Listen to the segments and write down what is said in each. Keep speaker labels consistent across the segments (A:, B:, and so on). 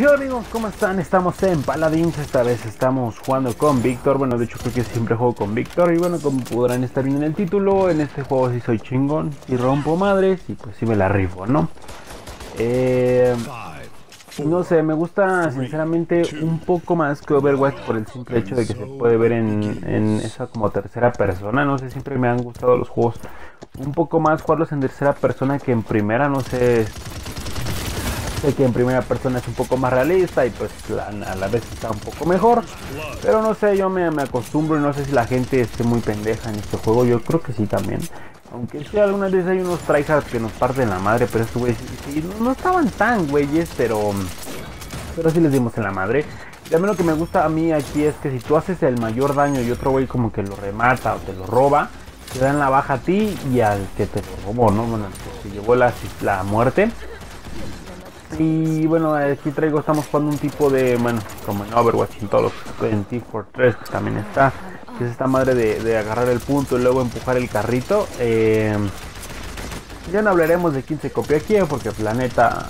A: Y hola amigos, ¿cómo están? Estamos en Paladins, esta vez estamos jugando con Víctor, bueno de hecho creo que siempre juego con Víctor y bueno como podrán estar viendo en el título, en este juego sí soy chingón y rompo madres y pues sí me la rifo, ¿no? Eh, no sé, me gusta sinceramente un poco más que Overwatch por el simple hecho de que se puede ver en, en esa como tercera persona, no sé, siempre me han gustado los juegos un poco más jugarlos en tercera persona que en primera, no sé, Sé que en primera persona es un poco más realista y pues a la vez está un poco mejor. Pero no sé, yo me, acostumbro y no sé si la gente esté muy pendeja en este juego. Yo creo que sí también. Aunque sí, algunas veces hay unos tryhards que nos parten la madre, pero estos güeyes sí, no, estaban tan güeyes, pero, pero sí les dimos en la madre. Mí lo que me gusta a mí aquí es que si tú haces el mayor daño y otro güey como que lo remata o te lo roba, te dan la baja a ti y al que te lo robó, ¿no? Bueno, que llevó la, la muerte. Y bueno, aquí traigo, estamos jugando un tipo de, bueno, como en Overwatch, en todos los, en Team Fortress también está, que es esta madre de, agarrar el punto y luego empujar el carrito. Eh, ya no hablaremos de quién se copió aquí, porque Planeta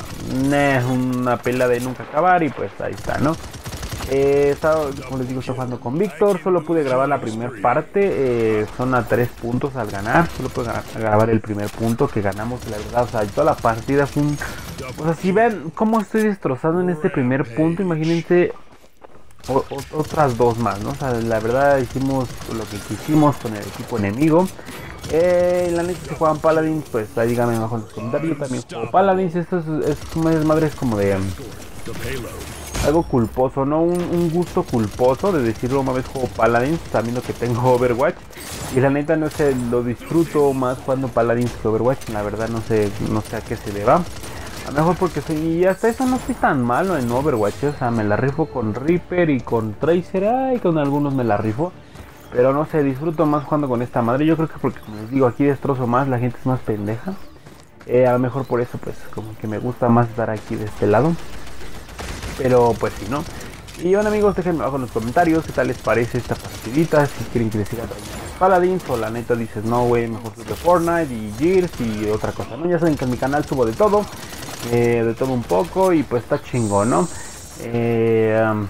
A: es una pela de nunca acabar y pues ahí está, ¿no? Eh, como les digo, jugando con Víctor. Solo pude grabar la primera parte. Eh, son a tres puntos al ganar. Solo pude grabar el primer punto que ganamos. La verdad, o sea, toda la partida fue un. O sea, si ven cómo estoy destrozando en este primer punto, imagínense otras dos más, ¿no? O sea, la verdad hicimos lo que quisimos con el equipo enemigo. Eh, la neta si juegan Paladins, pues ahí díganme abajo en los comentarios. También juego Paladins. Esto es, es, madres como de algo culposo, no un, gusto culposo de decirlo una vez juego Paladins, sabiendo que tengo Overwatch. Y la neta no sé, lo disfruto más jugando Paladins que Overwatch, la verdad no sé, no sé a qué se deba. Mejor porque soy, y hasta eso no soy tan malo en Overwatch, o sea, me la rifo con Reaper y con Tracer, y con algunos me la rifo. Pero no sé, disfruto más jugando con esta madre. Yo creo que porque, como les digo, aquí destrozo más, la gente es más pendeja. Eh, a lo mejor por eso, pues, como que me gusta más estar aquí de este lado. Pero pues sí, ¿no? Y bueno amigos, déjenme abajo en los comentarios qué tal les parece esta partidita, si quieren que les siga trayendo Paladins o la neta dices no güey, mejor de Fortnite y Gears y otra cosa, ¿no? Ya saben que en mi canal subo de todo, eh, de todo un poco y pues está chingón, ¿no? Eh,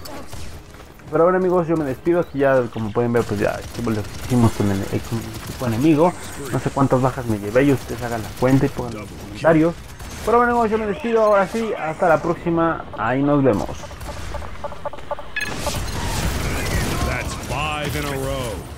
A: pero bueno amigos, yo me despido, aquí ya como pueden ver pues ya lo hicimos con el, equipo enemigo, no sé cuántas bajas me llevé y ustedes hagan la cuenta y pongan los comentarios. Pero bueno, yo me despido ahora sí. Hasta la próxima. Ahí nos vemos. That's five in a row.